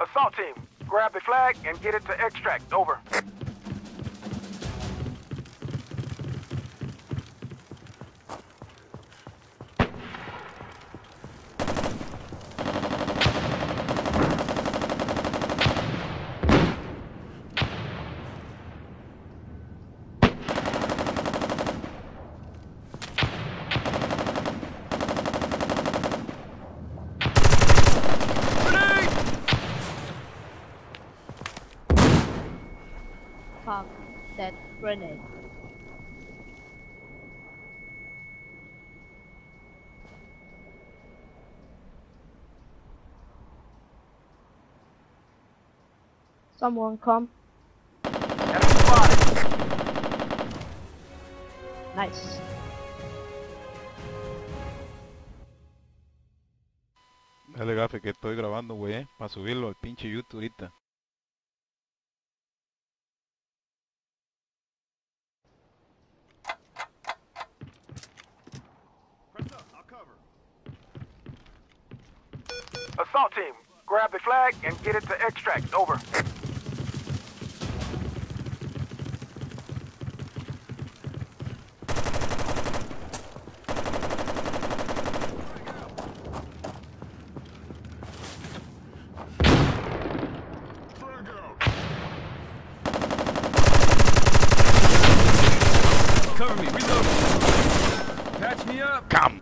Assault team, grab the flag and get it to extract. Over. Grenade. Someone come. Nice. Dale gafe que estoy grabando, güey, para subirlo al pinche YouTube ahorita. Assault team, grab the flag and get it to extract. Over. Cover me, reload. Patch me up. ¡Cam!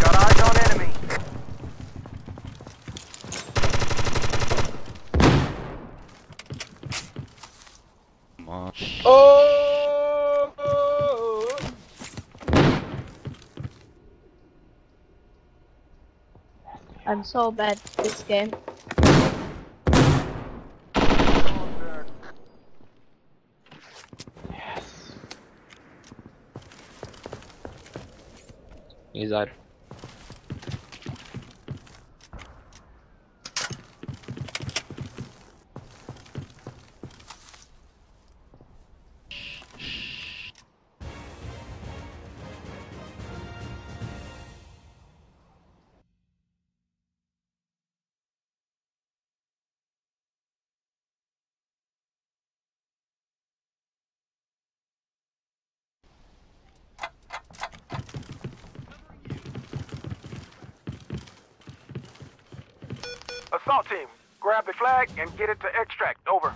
Got eyes on enemy. Ma- I'm so bad at this game. Yes. He's out. Assault team, grab the flag and get it to extract. Over.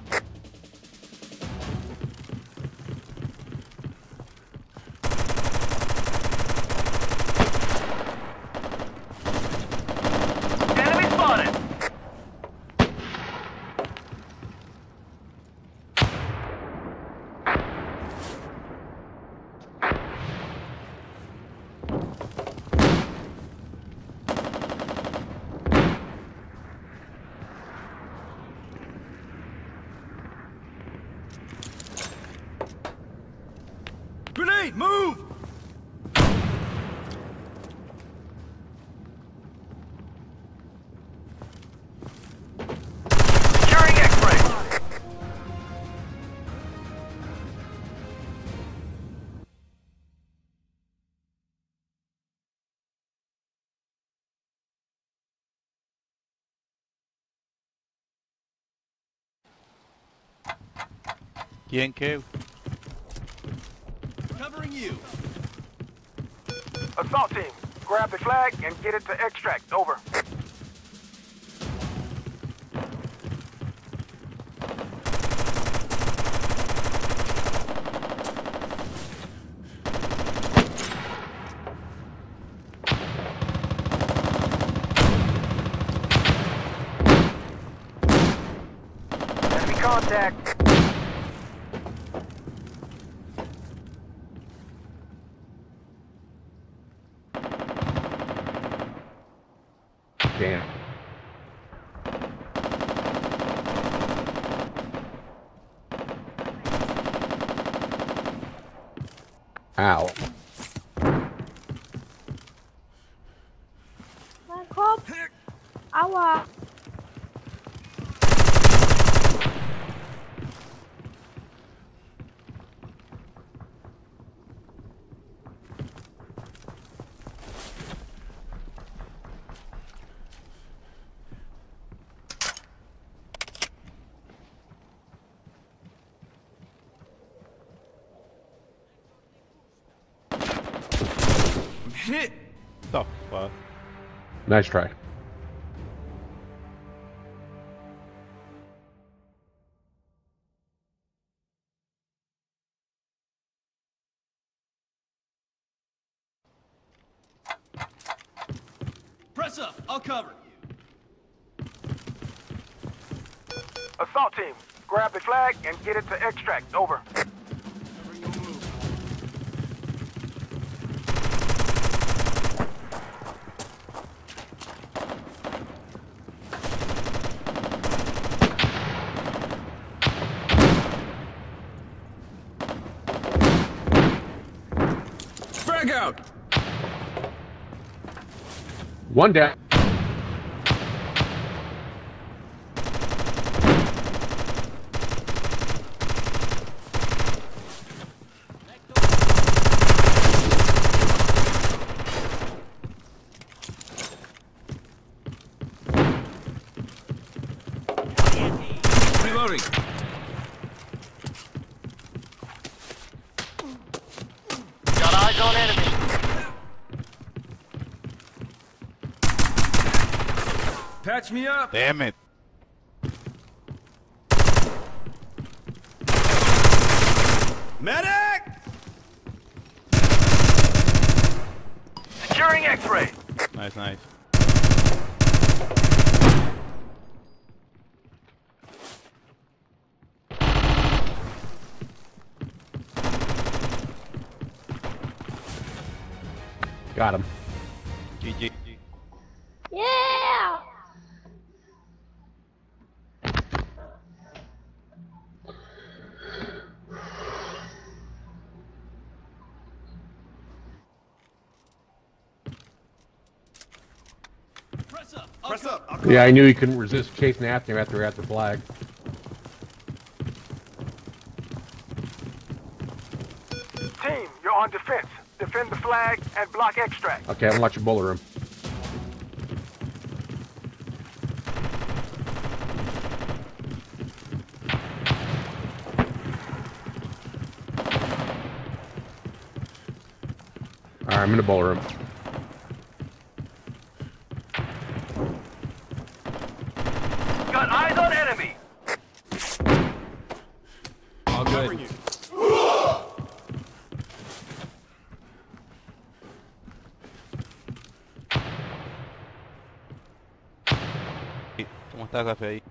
¿Quién qué? Covering you. Assault team, grab the flag and get it to extract. Over. Enemy contact. Damn. Ow. Back up! Aua! Hit! The fuck? Nice try. Press up. I'll cover. Assault team, grab the flag and get it to extract. Over. Frag out! One down. Reloading. Got eyes on enemy. Patch me up. Damn it. Medic! Securing X-ray. Nice, nice. Got him. GG. Yeah! Press up. Up. I'll Yeah, I knew he couldn't resist chasing after him after he got the flag. Team, you're on defense. Defend the flag and block extract. Okay, I'm watching bullet room. Alright, I'm in the bullet room. Got eyes on enemy. All good. ¿Cómo está café ahí?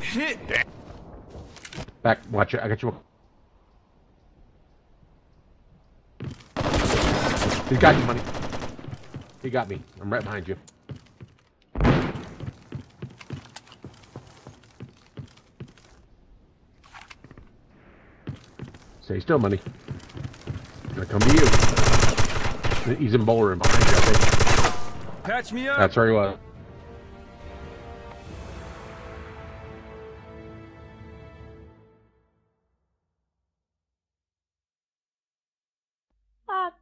hit. Back, watch it. I got you. He's got you, money. He got me. I'm right behind you. Stay still, money. Gonna come to you. He's in bowl room behind you, I think. Patch me up. That's where he was. Ah,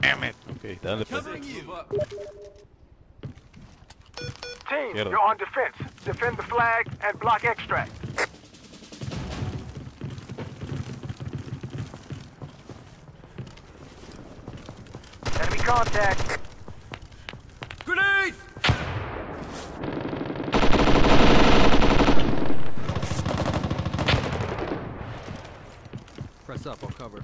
Damn it. Ok, dale pues. Covering you. Team, Get 'em. you're on defense. Defend the flag and block extract. Enemy contact. Grenade! Press up. I'll cover.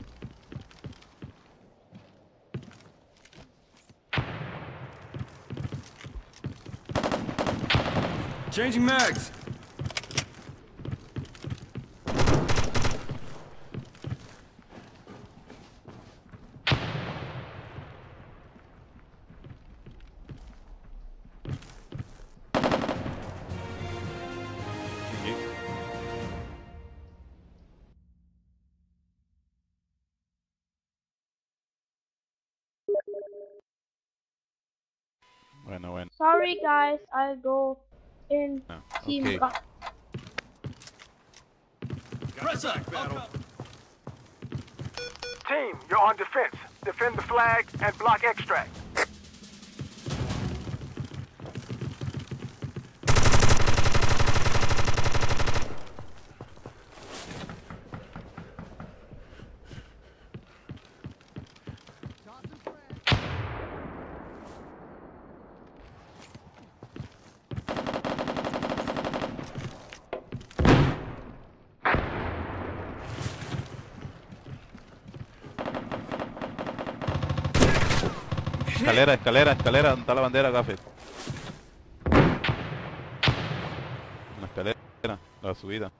Changing mags. GG. Bueno, bueno. sorry guys, I go in Ah, team. ok. gu- Press up. I'll. Team, you're on defense. Defend the flag and block extract. Escalera, escalera, escalera, ¿dónde está la bandera, Gafe? La escalera, la subida.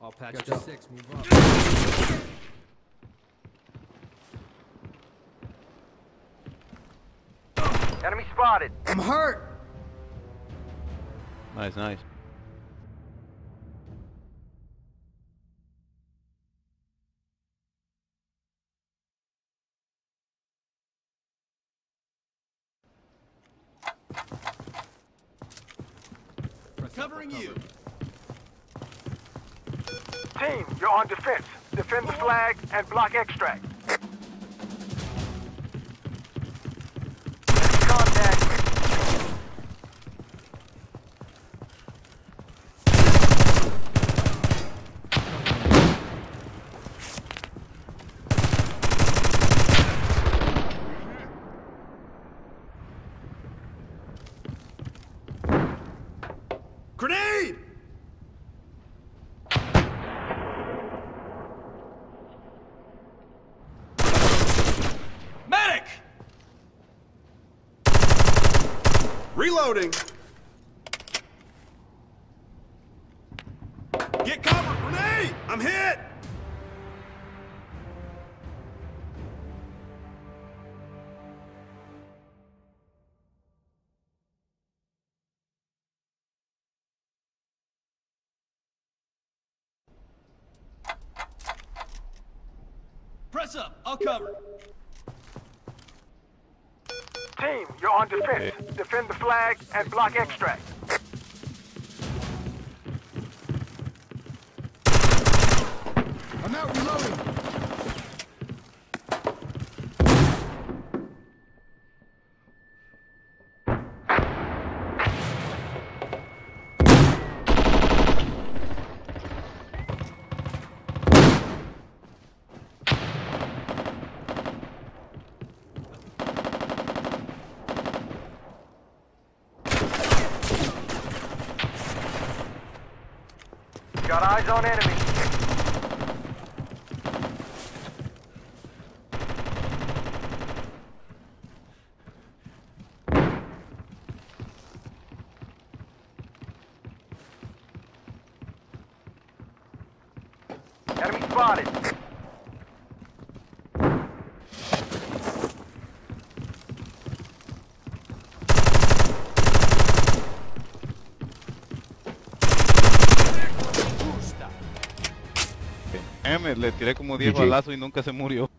All patched up. Six, move up. Enemy spotted. I'm hurt. Nice, nice. Covering you. Team, you're on defense. Defend the flag and block extract. Contact. Grenade! Medic! Reloading. Get cover, grenade! I'm hit! Press up, I'll cover. Team, you're on defense. Defend the flag and block extract. I'm out reloading. Got eyes on enemy. Enemy spotted. Le tiré como 10 GG. balazos y nunca se murió.